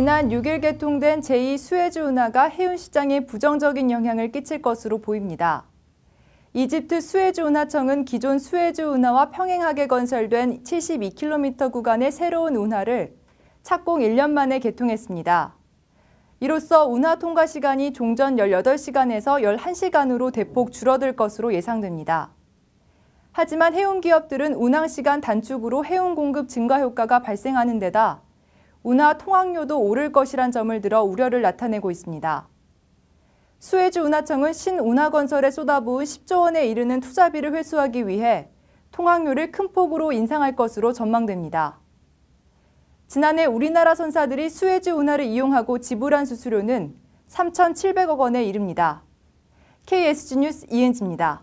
지난 6일 개통된 제2 수에즈 운하가 해운 시장에 부정적인 영향을 끼칠 것으로 보입니다. 이집트 수에즈 운하청은 기존 수에즈 운하와 평행하게 건설된 72km 구간의 새로운 운하를 착공 1년 만에 개통했습니다. 이로써 운하 통과 시간이 종전 18시간에서 11시간으로 대폭 줄어들 것으로 예상됩니다. 하지만 해운 기업들은 운항 시간 단축으로 해운 공급 증가 효과가 발생하는 데다 운하 통항료도 오를 것이란 점을 들어 우려를 나타내고 있습니다. 수에즈 운하청은 신운하건설에 쏟아부은 10조 원에 이르는 투자비를 회수하기 위해 통항료를 큰 폭으로 인상할 것으로 전망됩니다. 지난해 우리나라 선사들이 수에즈 운하를 이용하고 지불한 수수료는 3,700억 원에 이릅니다. KSG 뉴스 이은지입니다.